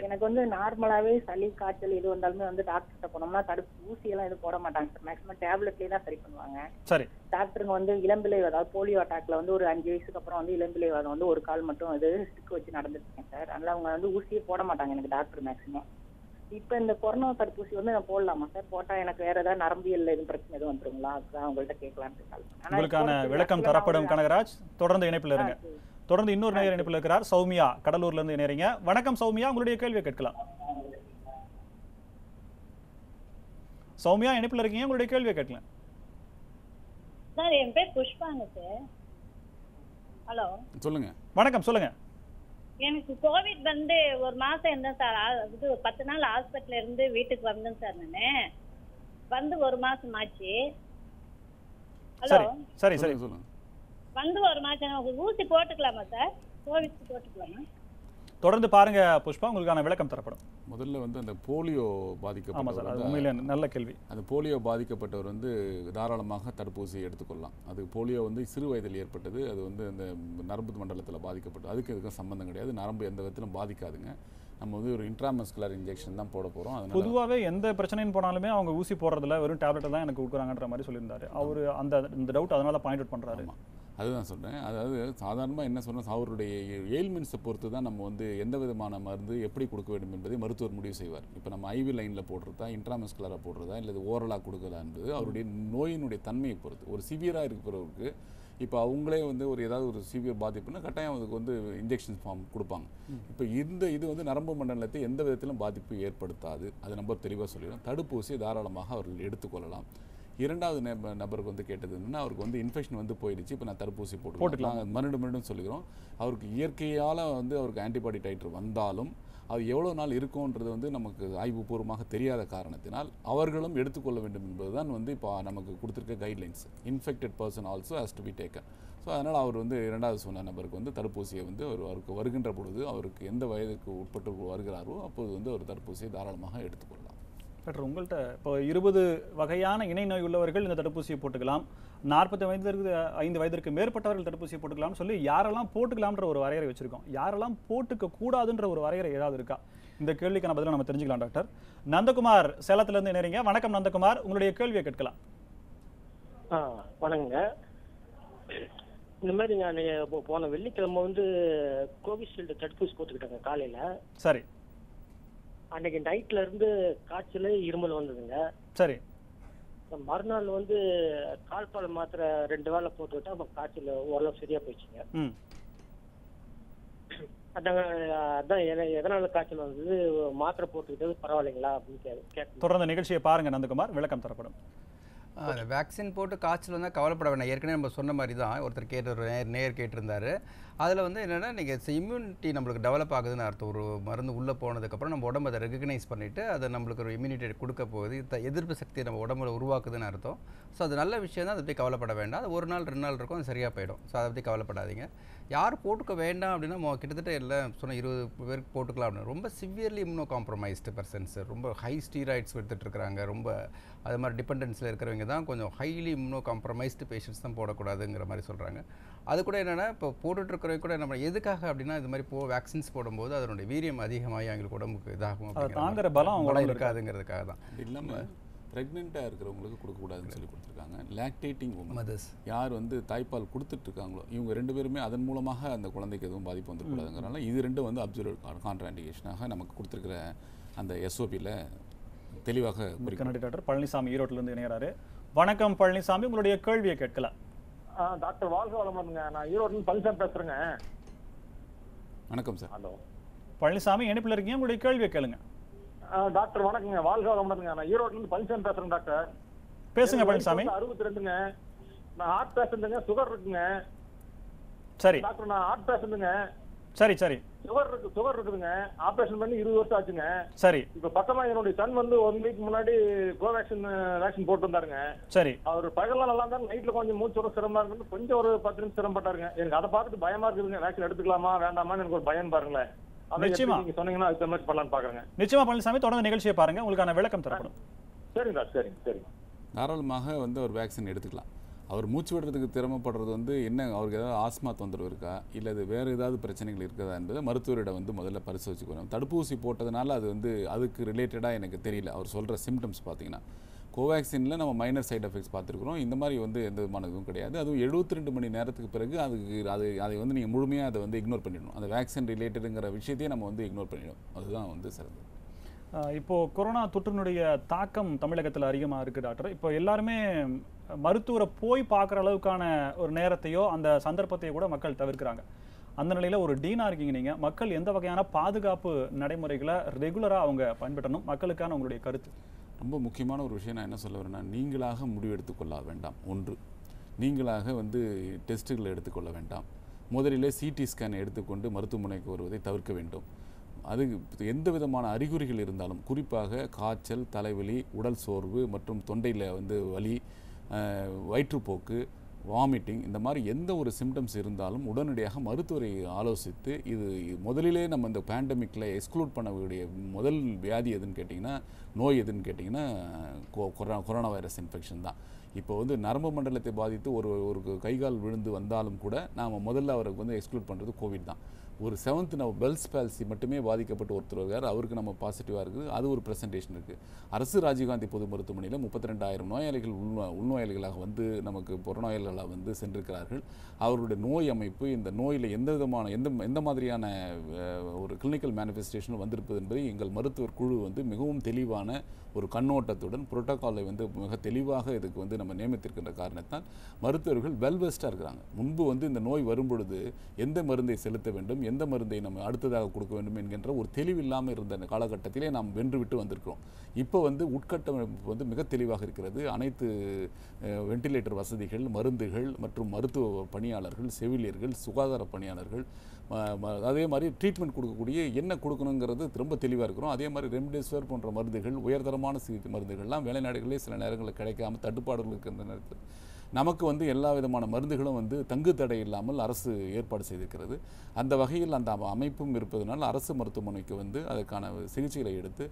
எனக்கு வந்து நார்மலாவே சளி காய்ச்சல் இது வந்தாலுமே வந்து டாக்டர்கிட்ட போனோம்னா தடுப்பு ஊசி எல்லாம் எதுவும் போட மாட்டாங்க சார் மேக்ஸிமம் டேப்லெட்லயே தான் சரி பண்ணுவாங்க. சரி. டாக்டருங்க வந்து இளம்பிள்ளை அதாவது போலியோ அட்டாக்ல வந்து ஒரு அஞ்சு வயசுக்கு அப்புறம் வந்து இளம்பிள்ளை வாதம் வந்து ஒரு கால் மட்டும் இது ஸ்டிக் வச்சு நடந்துருக்கேன் சார் அதனால அவங்க வந்து ஊசியே போட மாட்டாங்க எனக்கு டாக்டர் மேக்ஸிமம் இப்ப இந்த கொரோனா தடுப்பூசி வந்து நான் போடலாமா சார் போட்டா எனக்கு வேற ஏதாவது நரம்பியல் எதுவும் பிரச்சனை எதுவும் வந்துருங்களா? அதுதான் உங்கள்ட்ட கேட்கலான்ட்டு கால் விளக்கம் தரப்படும் கனகராஜ். தொடர்ந்து இணைப்பில் இருங்க. தொடர்ந்து இன்னொரு நேயர் இணைப்பில் இருக்கிறார் சௌமியா. கடலூர்ல இருந்து இணையறீங்க. வணக்கம் சௌமியா உங்களுடைய கேள்வியை கேட்கலாம். சௌமியா இணைப்பில் இருக்கீங்க? உங்களுடைய கேள்வியை கேட்கலாம். சார் என் பேர் புஷ்பாங்க சார். ஹலோ. சொல்லுங்க. வணக்கம் சொல்லுங்க. எனக்கு கோவிட் வந்து ஒரு மாசம் இருந்தேன் சார். இது பத்து நாள் ஹாஸ்பிட்டல்ல இருந்து வீட்டுக்கு வந்தேன் சார் நானு. வந்து ஒரு மாசம் ஆச்சு. ஹலோ. சரி சரி சொல்லுங்க. வந்து ஒரு எனக்கு ஊசி போட்டுக்கலாமா சார் கோவிட் போட்டுக்கலாமா? தொடர்ந்து பாருங்க புஷ்பா உங்களுக்கான விளக்கம் தரப்படும். முதல்ல வந்து அந்த போலியோ பாதிக்கப்பட்டவர் உண்மையிலே நல்ல கேள்வி. அந்த போலியோ பாதிக்கப்பட்டவர் வந்து தாராளமாக தடுப்பூசி எடுத்துக்கொள்ளலாம். அது போலியோ வந்து சிறு வயதில் ஏற்பட்டது அது வந்து அந்த நரம்பு மண்டலத்தில் பாதிக்கப்பட்டது அதுக்கு இதுக்கும் சம்மந்தம் கிடையாது. நரம்பு எந்த விதத்திலும் பாதிக்காதுங்க. நம்ம வந்து ஒரு இன்ட்ராமஸ்குலர் இன்ஜெக்ஷன் தான் போட போகிறோம் அதனால பொதுவாகவே எந்த பிரச்சனைன்னு போனாலுமே அவங்க ஊசி போடுறதுல வெறும் டேப்லெட் தான் எனக்கு கொடுக்குறாங்கன்ற மாதிரி சொல்லியிருந்தாரு. அவர் அந்த இந்த டவுட் அதனால பாயிண்ட் அவுட் பண்றாரு. அதுதான் சொல்கிறேன் அதாவது சாதாரணமாக என்ன சொன்னால் அவருடைய எயில்மெண்ட்ஸை பொறுத்து தான் நம்ம வந்து எந்த விதமான மருந்து எப்படி கொடுக்க வேண்டும் என்பதை மருத்துவர் முடிவு செய்வார். இப்போ நம்ம ஐவி லைனில் போடுறதா இன்ட்ராமஸ்குலராக போடுறதா இல்லை ஓரலாக கொடுக்கறதா என்பது அவருடைய நோயினுடைய தன்மையை பொறுத்து. ஒரு சிவியராக இருக்கிறவருக்கு இப்போ அவங்களே வந்து ஒரு ஏதாவது ஒரு சிவியர் பாதிப்புனா கட்டாயம் அதுக்கு வந்து இன்ஜெக்ஷன் ஃபார்ம் கொடுப்பாங்க. இப்போ இந்த இது வந்து நரம்பு மண்டலத்தை எந்த விதத்திலும் பாதிப்பு ஏற்படுத்தாது. அது நம்ம தெளிவாக சொல்லிடும் தடுப்பூசி தாராளமாக அவர்கள் எடுத்துக்கொள்ளலாம். இரண்டாவது நப- நபருக்கு வந்து கேட்டது என்னன்னா அவருக்கு வந்து இன்ஃபெக்ஷன் வந்து போயிடுச்சு. இப்போ நான் தடுப்பூசி போட்டுக்கலாம். போட்டுக்கலாம். மறுபடியும் மறுபடியும் சொல்லிக்கிறோம். அவருக்கு இயற்கையால் வந்து அவருக்கு ஆன்டிபாடி டைட்டர் வந்தாலும் அது எவ்வளோ நாள் இருக்கும்ன்றது வந்து நமக்கு ஆய்வுபூர்வமாக தெரியாத காரணத்தினால் அவர்களும் எடுத்துக்கொள்ள வேண்டும் என்பதுதான் வந்து இப்போ நமக்கு கொடுத்துருக்க guidelines infected person also has to be taken so அதனால் அவர் வந்து இரண்டாவது சொன்ன நபருக்கு வந்து தடுப்பூசியை வந்து அவர் அவருக்கு வருகின்ற பொழுது அவருக்கு எந்த வயதுக்கு உட்பட்டு வருகிறாரோ அப்போது வந்து அவர் தடுப்பூசியை தாராளமாக எடுத்துக்கொள்ளலாம். டாக்டர் உங்கள்கிட்ட இப்போ இருபது வகையான இணை நோய் உள்ளவர்கள் இந்த தடுப்பூசியை போட்டுக்கலாம். நாற்பத்தி வயதிற்கு ஐந்து வயதிற்கு மேற்பட்டவர்கள் தடுப்பூசியை போட்டுக்கலாம்னு சொல்லி யாரெல்லாம் போட்டுக்கலாம்ன்ற ஒரு வரையறை வச்சிருக்கோம். யாரெல்லாம் போட்டுக்க கூடாதுன்ற ஒரு வரையறை ஏதாவது இருக்கா? இந்த கேள்விக்கான பதிலை நம்ம தெரிஞ்சுக்கலாம் டாக்டர். நந்தகுமார் சேலத்துல இருந்து இணைறீங்க. வணக்கம் நந்தகுமார். உங்களுடைய கேள்வியை கேட்கலாம். வணக்கங்க. இந்த மாதிரி நான் போன வெள்ளிக்கிழமை வந்து கோவிஷீல்டு தடுப்பூசி போட்டுக்கிட்டேங்க காலையில. சரி. அன்னைக்கு நைட்ல இருந்து காய்ச்சல் இருமல் வந்ததுங்க. சரி. மறுநாள் வந்து கால்பால் மாத்திரை ரெண்டு வேளை போட்டுக்கிட்டா அப்ப காய்ச்சல் ஓரளவு சரியா போயிடுச்சுங்க. அதாங்க அதான் எத- எதனால காய்ச்சல் வந்தது? மாத்திரை போட்டுக்கிட்டது பரவாயில்லைங்களா? அப்படின்னு கேட்க தொடர்ந்து நிகழ்ச்சியை பாருங்க நந்தகுமார். விளக்கம் தரப்படும். அந்த வேக்சின் போட்டு காய்ச்சல் வந்தால் கவலைப்பட வேண்டாம் ஏற்கனவே நம்ம சொன்ன மாதிரி தான் ஒருத்தர் கேட்டு ஒரு நேர் நேர் கேட்டிருந்தாரு. அதில் வந்து என்னென்னா நீங்கள் இம்யூனிட்டி நம்மளுக்கு டெவலப் ஆகுதுன்னு அர்த்தம். ஒரு மருந்து உள்ளே போனதுக்கப்புறம் நம்ம உடம்பு அதை ரெகக்னைஸ் பண்ணிவிட்டு அதை நம்மளுக்கு ஒரு இம்யூனிட்டி கொடுக்க போகுது. எதிர்ப்பு சக்தியை நம்ம உடம்புல உருவாக்குதுன்னு அர்த்தம். ஸோ அது நல்ல விஷயம் தான். அதை பற்றி கவலைப்பட வேண்டாம். அது ஒரு நாள் ரெண்டு நாள் இருக்கும். அது சரியாக போயிடும். ஸோ அதை பற்றி கவலைப்படாதீங்க. யார் போட்டுக்க வேண்டாம் அப்படின்னா மொ- கிட்டத்தட்ட எல்லாம் சொன்ன இருபது பேருக்கு போட்டுக்கலாம் அப்படின்னு ரொம்ப சிவியர்லி இம்னோ காம்ப்ரமைஸ்டு பர்சன்ஸ் ரொம்ப ஹை ஸ்டீராய்ட்ஸ் எடுத்துகிட்டு இருக்கிறாங்க ரொம்ப அது மாதிரி டிபெண்டன்ஸில் இருக்கிறவங்க தான் கொஞ்சம் ஹைலி இம்னோ காம்ப்ரமைஸ்டு பேஷண்ட்ஸ் தான் போடக்கூடாதுங்கிற மாதிரி சொல்கிறாங்க அது கூட என்னென்னா இப்போ போட்டுட்ருக்கிறவங்க கூட நம்ம எதுக்காக அப்படின்னா இது மாதிரி போ வேக்சின்ஸ் போடும்போது அதனுடைய வீரியம் அதிகமாகி அவங்களுக்கு உடம்புக்கு இதாகும் தாங்குற. பலம் இருக்காதுங்கிறதுக்காக தான். இல்லாமல் ப்ரெக்னெண்ட்டாக இருக்கிறவங்களுக்கு கொடுக்கக்கூடாதுன்னு சொல்லி கொடுத்துருக்காங்க. Lactating Mothers. யார் வந்து தாய்ப்பால் கொடுத்துட்டு இருக்காங்களோ இவங்க ரெண்டு பேருமே அதன் மூலமாக அந்த குழந்தைக்கு எதுவும் பாதிப்பு வந்துடக்கூடாதுங்கிறனால இது ரெண்டும் வந்து அப்சர்வ் கான்ட்ராண்டிகேஷனாக நமக்கு கொடுத்துருக்கிற அந்த எஸ்ஓபியில் தெளிவாக கன்னடி டாக்டர் பழனிசாமி ஈரோட்டில இருந்து இணையறாரு. வணக்கம் பழனிசாமி உங்களுடைய கேள்வியை கேட்கலாம். ஆ, டாக்டர் வாழ்க வளமுங்க நான் ஈரோடு பழனிசாமி பேசுறேங்க. வணக்கம் சார். ஹலோ. பழனிசாமி இணைப்பில் இருக்கீங்க. உங்களுடைய கேள்வியை கேளுங்க. டாக்டர் வணக்கங்க. வாழ்க வளமுங்க நான் ஈரோட்ல இருந்து பழனிசாமி பேசுறேன் டாக்டர். பேசுங்க பழனிசாமி. அறுபத்தி ரெண்டுங்க நான் ஹார்ட் பேஷண்ட்டுங்க சுகர் இருக்குங்க. சரி. டாக்டர் நான் ஹார்ட் பேஷண்ட்டுங்க சரி சரி. சுகர் இருக்கு சுகர் இருக்குதுங்க. ஆபரேஷன் பண்ணி இருபது வருஷம் ஆச்சுங்க. சரி. இப்ப பக்கமா என்னுடைய சன் வந்து ஒன் வீக் முன்னாடி கோவேக்சின் வேக்சின் போட்டு வந்தாருங்க சரி. அவர் பகல்லாம் நல்லா இருந்தாரு நைட்ல கொஞ்சம் மூச்சு விட சிரமமா இருந்து கொஞ்சம் ஒரு பத்து நிமிஷம் சிரமப்பட்டாருங்க. எனக்கு அதை பார்த்துட்டு பயமா இருக்குதுங்க. வேக்சின் எடுத்துக்கலாமா வேண்டாமான்னு எனக்கு ஒரு பயம் பாருங்களேன். நிச்சயமா. நீங்க சொன்னீங்கன்னா அதுக்கு மாதிரி பண்ணலாம்னு பாக்குறேங்க. நிச்சயமா பழனிசாமி தொடர்ந்து நிகழ்ச்சியை பாருங்க. உங்களுக்கான விளக்கம் தரப்படும். சரிங்க டாக்டர் சரிங்க சரிங்க. தாராளமாக வந்து ஒரு வேக்சின் எடுத்துக்கலாம். அவர் மூச்சு விடுறதுக்கு திறமைப்படுறது வந்து என்ன அவருக்கு ஏதாவது ஆஸ்மா தொந்தரவு இருக்கா? இல்லை அது வேறு ஏதாவது பிரச்சனைகள் இருக்குதா என்பதை மருத்துவரிடம் வந்து முதல்ல பரிசோதிச்சுக்கணும். தடுப்பூசி போட்டதுனால அது வந்து அதுக்கு ரிலேட்டடாக எனக்கு தெரியல. அவர் சொல்கிற சிம்டம்ஸ் பார்த்தீங்கன்னா. கோவேக்சினில் நம்ம மைனர் சைட் எஃபெக்ட்ஸ் பார்த்துருக்குறோம். இந்த மாதிரி வந்து எந்த விதமான இதுவும் கிடையாது. அதுவும் 72 ரெண்டு மணி நேரத்துக்கு பிறகு அதுக்கு அது அதை வந்து நீங்கள் முழுமையாக அதை வந்து இக்னோர் பண்ணிடணும். அந்த வேக்சின் ரிலேட்டடுங்கிற விஷயத்தையே நம்ம வந்து இக்னோர் பண்ணிடணும். அதுதான் வந்து சிறந்தது. இப்போது கொரோனா தொற்றினுடைய தாக்கம் தமிழகத்தில் அதிகமாக இருக்குது டாக்டர். இப்போ எல்லாருமே மருத்துவரை போய் பார்க்குற அளவுக்கான ஒரு நேரத்தையோ அந்த சந்தர்ப்பத்தையோ கூட மக்கள் தவிர்க்கிறாங்க. அந்த நிலையில் ஒரு டீனாக இருக்கீங்க நீங்கள் மக்கள் எந்த வகையான பாதுகாப்பு நடைமுறைகளை ரெகுலராக அவங்க பயன்படுத்தணும்? மக்களுக்கான உங்களுடைய கருத்து. ரொம்ப முக்கியமான ஒரு விஷயம் நான் என்ன சொல்ல வரேன்னா நீங்களாக முடிவெடுத்து கொள்ள வேண்டாம். ஒன்று நீங்களாக வந்து டெஸ்ட்டுகளை எடுத்துக்கொள்ள வேண்டாம். முதலிலே சிடி ஸ்கேன் எடுத்துக்கொண்டு மருத்துவமனைக்கு வருவதை தவிர்க்க வேண்டும். அது எந்த விதமான அறிகுறிகள் இருந்தாலும் குறிப்பாக காய்ச்சல் தலைவலி உடல் சோர்வு மற்றும் தொண்டையில் வந்து வலி வயிற்றுப்போக்கு வாமிட்டிங் இந்த மாதிரி எந்த ஒரு சிம்டம்ஸ் இருந்தாலும் உடனடியாக மருத்துவரை ஆலோசித்து இது முதலிலே நம்ம இந்த பேண்டமிக்கில் எக்ஸ்க்ளூட் பண்ணக்கூடிய முதல் வியாதி எதுன்னு கேட்டிங்கன்னா நோய் எதுன்னு கேட்டிங்கன்னா கொ- கொரோனா கொரோனா வைரஸ் இன்ஃபெக்ஷன் தான். இப்போ வந்து நரம்பு மண்டலத்தை பாதித்து ஒரு ஒரு கைகால் விழுந்து வந்தாலும் கூட நாம் முதல்ல அவருக்கு வந்து எக்ஸ்க்ளூட் பண்ணுறது கோவிட் தான். ஒரு செவன்த் நம்ம பெல்ஸ் பால்சி மட்டுமே பாதிக்கப்பட்ட ஒருத்தர் இருக்கார். அவருக்கு நம்ம பாசிட்டிவாக இருக்குது. அது ஒரு ப்ரெசன்டேஷன் இருக்குது அரசு ராஜீவ்காந்தி பொது மருத்துவமனையில் முப்பத்தி ரெண்டாயிரம் நோயாளிகள் உள்நோ உள்நோயாளிகளாக வந்து நமக்கு புறநோயாளிகளாக வந்து சென்றிருக்கிறார்கள். அவருடைய நோய் அமைப்பு இந்த நோயில் எந்த விதமான எந்த எந்த மாதிரியான ஒரு கிளினிக்கல் மேனிஃபெஸ்டேஷன் வந்திருப்பது என்பதை எங்கள் மருத்துவர் குழு வந்து மிகவும் தெளிவான ஒரு கண்ணோட்டத்துடன் புரோட்டோகாலை வந்து மிக தெளிவாக இதுக்கு வந்து நம்ம நியமித்திருக்கின்ற காரணத்தால் மருத்துவர்கள் வெல்வெஸ்டாக இருக்கிறாங்க. முன்பு வந்து இந்த நோய் வரும்பொழுது எந்த மருந்தை செலுத்த வேண்டும் எந்த மருந்தை நம்ம அடுத்ததாக கொடுக்க வேண்டும் என்கின்ற ஒரு தெளிவில்லாமல் இருந்த அந்த காலகட்டத்திலே நாம் வென்றுவிட்டு வந்திருக்கிறோம். இப்போ வந்து உட்கட்டமைப்பு வந்து மிக தெளிவாக இருக்கிறது. அனைத்து வெண்டிலேட்டர் வசதிகள் மருந்துகள் மற்றும் மருத்துவ பணியாளர்கள் செவிலியர்கள் சுகாதார பணியாளர்கள் அதே மாதிரி ட்ரீட்மெண்ட் கொடுக்கக்கூடிய என்ன கொடுக்கணுங்கிறது ரொம்ப தெளிவாக இருக்கிறோம். அதே மாதிரி ரெம்டெசிவிர் போன்ற மருந்துகள் உயர்தரமான சிகிச்சை மருந்துகள்லாம் வெளிநாடுகளிலே சில நேரங்களில் கிடைக்காம தட்டுப்பாடுகள் இருக்கின்ற நேரத்தில் நமக்கு வந்து எல்லா விதமான மருந்துகளும் வந்து தங்கு தடை இல்லாமல் அரசு ஏற்பாடு செய்திருக்கிறது. அந்த வகையில் அந்த அமைப்பும் இருப்பதனால் அரசு மருத்துவமனைக்கு வந்து அதற்கான சிகிச்சைகளை எடுத்து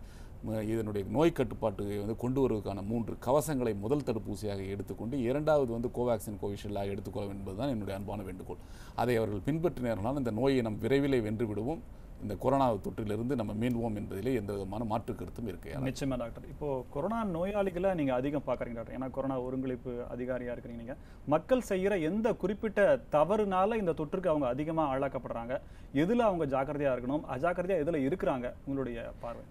இதனுடைய நோய் கட்டுப்பாட்டு வந்து கொண்டு வருவதற்கான மூன்று கவசங்களை முதல் தடுப்பூசியாக எடுத்துக்கொண்டு இரண்டாவது வந்து கோவேக்சின் கோவிஷீல்டாக எடுத்துக்கொள்ள என்பதுதான் என்னுடைய அன்பான வேண்டுகோள். அதை அவர்கள் பின்பற்றினார்களால் இந்த நோயை நாம் விரைவிலே வென்று விடுவோம். இந்த கொரோனா தொற்றிலிருந்து நம்ம மீள்வோம் என்பதிலே எந்த விதமான மாற்று கருத்தும் இருக்கு நிச்சயமா டாக்டர். இப்போ கொரோனா நோயாளிகளை நீங்க அதிகம் பார்க்குறீங்க டாக்டர். ஏன்னா கொரோனா ஒருங்கிணைப்பு அதிகாரியா இருக்கிறீங்க நீங்க. மக்கள் செய்யற எந்த குறிப்பிட்ட தவறுனால இந்த தொற்றுக்கு அவங்க அதிகமா ஆளாக்கப்படுறாங்க? எதுல அவங்க ஜாக்கிரதையா இருக்கணும்? அஜாக்கிரதையா எதுல இருக்கிறாங்க? உங்களுடைய பார்வை.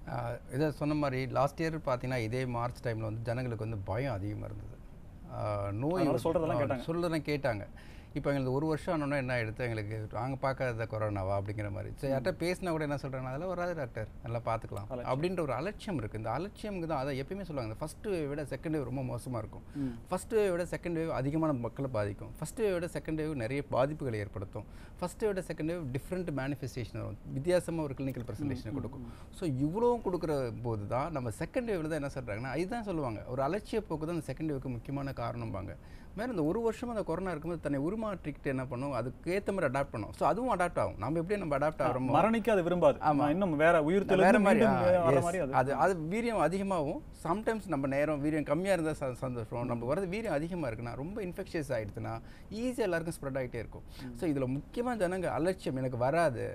இதை சொன்ன மாதிரி லாஸ்ட் இயர் பார்த்தீங்கன்னா இதே மார்ச் டைமில் வந்து ஜனங்களுக்கு வந்து பயம் அதிகமாக இருந்தது. நோய் சொல்றதெல்லாம் கேட்டாங்க. சொல்றதெல்லாம் கேட்டாங்க. இப்போ எங்களுக்கு ஒரு வருஷம் ஆனோன்னா என்ன எடுத்து எங்களுக்கு நாங்கள் பார்க்காத கொரோனாவா அப்படிங்கிற மாதிரி. சரி யார்கிட்ட பேசினா கூட என்ன சொல்கிறாங்க அதெல்லாம் வராது டாக்டர். நல்லா பார்த்துக்கலாம். அப்படின்ற ஒரு அலட்சியம் இருக்குது இந்த அலட்சியம்க்கு தான் அதை எப்பயுமே சொல்லுவாங்க. இந்த ஃபர்ஸ்ட் வேவ் விட செகண்ட் வேவ் ரொம்ப மோசமாக இருக்கும். ம். ஃபர்ஸ்ட் வேவ் விட செகண்ட் வேவ் அதிகமான மக்களை பாதிக்கும். ஃபர்ஸ்ட் வேவ் விட செகண்ட் வேவ் நிறைய பாதிப்புகளை ஏற்படுத்தும். ஃபர்ஸ்ட் விட செகண்ட் வேவ் டிஃப்ரெண்ட் மேனிஃபெஸ்டேஷன் வரும். வித்தியாசமாக ஒரு கிளினிக்கல் ப்ரெசன்டேஷன் கொடுக்கும். ஸோ இவ்வளவும் கொடுக்குற போது தான் நம்ம செகண்ட் வேவ்ல தான் என்ன சொல்கிறாங்கன்னா இதுதான் சொல்லுவாங்க. ஒரு அலட்சிய போக்கு தான் இந்த செகண்ட் வேவுக்கு முக்கியமான காரணம்பாங்க. மேலும் இந்த ஒரு வருஷம் அந்த கொரோனா இருக்கும்போது தன்னை உருமாற்றிக்கிட்டு என்ன பண்ணும்? அதுக்கு ஏற்ற மாதிரி அடாப்ட் பண்ணும். ஸோ அதுவும் அடாப்ட் ஆகும். நம்ம எப்படி நம்ம அடாப்ட் ஆகிறோமோ? மரணிக்க அது விரும்பாது. ஆமா. இன்னும் வேற உயிர் வேற மாதிரி அது. அது வீரியம் அதிகமாகும். சம்டைம்ஸ் நம்ம நேரம் வீரியம் கம்மியாக இருந்தால் சந்தோஷம். நம்ம வரது வீரியம் அதிகமாக இருக்குன்னா ரொம்ப இன்ஃபெக்ஷியஸ் ஆயிடுச்சுன்னா ஈஸியாக எல்லாருக்கும் ஸ்ப்ரெட் ஆகிட்டே இருக்கும். ஸோ இதில் முக்கியமாக ஜனங்க அலட்சியம் எனக்கு வராது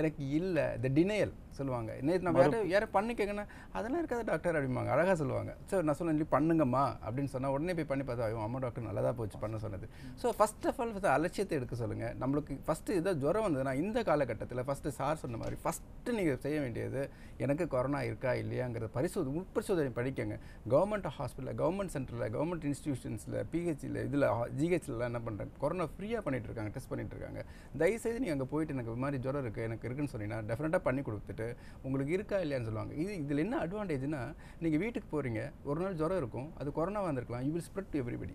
எனக்கு இல்லை. இந்த டினையல் சொல்லுவாங்க. நேற்று நம்ம யாரும் யாரும் பண்ணி கேட்கணும் அதெல்லாம் இருக்காது டாக்டர் அப்படிம்பாங்க. அழகாக சொல்லுவாங்க. ஸோ நான் சொன்னேன் "நீ பண்ணுங்கம்மா அப்படின்னு சொன்னால் உடனே போய் பண்ணி பார்த்தா ஐயோ அம்மா டாக்டர் நல்லதா போச்சு பண்ண சொன்னது. ஸோ ஃபர்ஸ்ட் ஆஃப் ஆல் அலட்சியத்தை எடுக்க சொல்லுங்கள் நம்மளுக்கு ஃபஸ்ட்டு இதை ஜுரம் வந்ததுன்னா இந்த காலகட்டத்தில் ஃபஸ்ட்டு சார் சொன்ன மாதிரி ஃபஸ்ட்டு நீங்கள் செய்ய வேண்டியது எனக்கு கொரோனா இருக்கா இல்லையாங்கிறத பரிசோதனை உட்பரிசோதனை படிக்கங்க. கவர்மெண்ட் ஹாஸ்பிட்டலில் கவர்மெண்ட் சென்டரில் கவர்மெண்ட் இன்ஸ்டிடியூஷன்ஸில் பிஹெச்சில் இதில் ஜிஹெச்லாம் என்ன பண்ணுறாங்க கொரோனா ஃப்ரீயாக பண்ணிட்டு இருக்காங்க டெஸ்ட் பண்ணிட்டு இருக்காங்க. தயவுசெய்து நீங்கள் அங்கே போயிட்டு எனக்கு இது மாதிரி ஜுரம் இருக்குது எனக்கு இருக்குன்னு சொன்னீங்கன்னா டெஃபினட்டாக பண்ணி கொடுத்துட்டு உங்களுக்கு இருக்கா இல்லையான்னு சொல்லுவாங்க. இது இதில் என்ன அட்வான்டேஜ்னா நீங்கள் வீட்டுக்கு போகிறீங்க ஒரு நாள் ஜுரம் இருக்கும் அது கொரோனா வந்திருக்கலாம் you will spread to everybody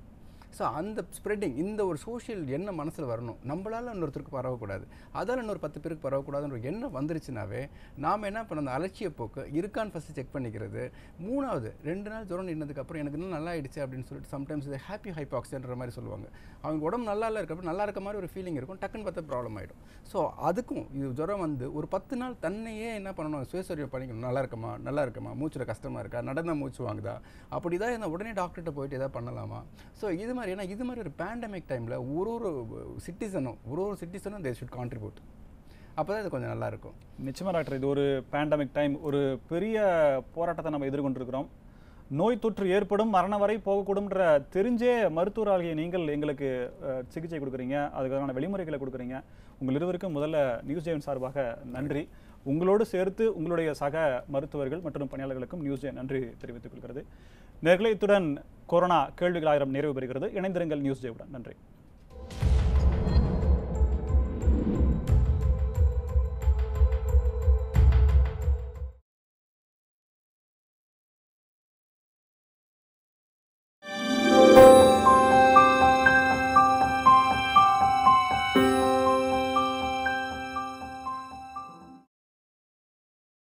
so அந்த ஸ்ப்ரெட்டிங் இந்த ஒரு சோஷியல் எண்ணம் மனசில் வரணும். நம்மளால் இன்னொருத்தருக்கு பரவக்கூடாது. அதால் இன்னொரு பத்து பேருக்கு பரவக்கூடாதுன்ற ஒரு எண்ணம் வந்துருச்சுனாவே நாம் என்ன பண்ண அந்த அலட்சிய போக்கு இருக்கான்னு ஃபஸ்ட்டு செக் பண்ணிக்கிறது. மூணாவது ரெண்டு நாள் ஜுரம் நின்னதுக்கப்புறம் எனக்கு இன்னும் நல்லா ஆயிடுச்சு அப்படின்னு சொல்லிட்டு சம்டைம்ஸ் இது ஹாப்பி ஹைபாக்சின்ற மாதிரி சொல்லுவாங்க. அவங்க உடம்பு நல்லா இல்லை இருக்கப்ப நல்லா இருக்க மாதிரி ஒரு ஃபீலிங் இருக்கும். டக்குன்னு பார்த்தா ப்ராப்ளம் ஆகிடும் ஸோ அதுக்கும் இது ஜுரம் வந்து ஒரு பத்து நாள் தன்னையே என்ன பண்ணணும்? சுயசரியம் பண்ணிக்கணும். நல்லா இருக்கமா? நல்லா இருக்கமா? மூச்சில் கஷ்டமாக இருக்கா? நடந்தால் மூச்சு வாங்குதா? அப்படி தான் என்ன உடனே டாக்டர்கிட்ட போயிட்டு எதாவது பண்ணலாமா? ஸோ இது மாதிரி ஏன்னா இது மாதிரி ஒரு பேண்டமிக் டைமில் ஒரு ஒரு சிட்டிசனும் ஒரு ஒரு சிட்டிசனும் தே ஷுட் கான்ட்ரிபியூட் அப்போ தான் இது கொஞ்சம் நல்லா இருக்கும் டாக்டர் இது ஒரு பேண்டமிக் டைம் ஒரு பெரிய போராட்டத்தை நம்ம எதிர்கொண்டிருக்கிறோம். நோய் தொற்று ஏற்படும் மரணம் வரை போகக்கூடும்ன்ற தெரிஞ்சே மருத்துவராகிய நீங்கள் எங்களுக்கு சிகிச்சை கொடுக்குறீங்க. அதுக்கான வழிமுறைகளை கொடுக்குறீங்க. உங்கள் இருவருக்கும் முதல்ல நியூஸ் ஜெயன் சார்பாக நன்றி. உங்களோடு சேர்த்து உங்களுடைய சக மருத்துவர்கள் மற்றும் பணியாளர்களுக்கும் நியூஸ் நன்றி தெரிவித்துக் கொள்கிறது. நேர்களை இத்துடன் கொரோனா கேள்விகளாயிரம் நிறைவு பெறுகிறது. இணைந்திருங்கள் நியூஸ் ஜெயுடன் நன்றி.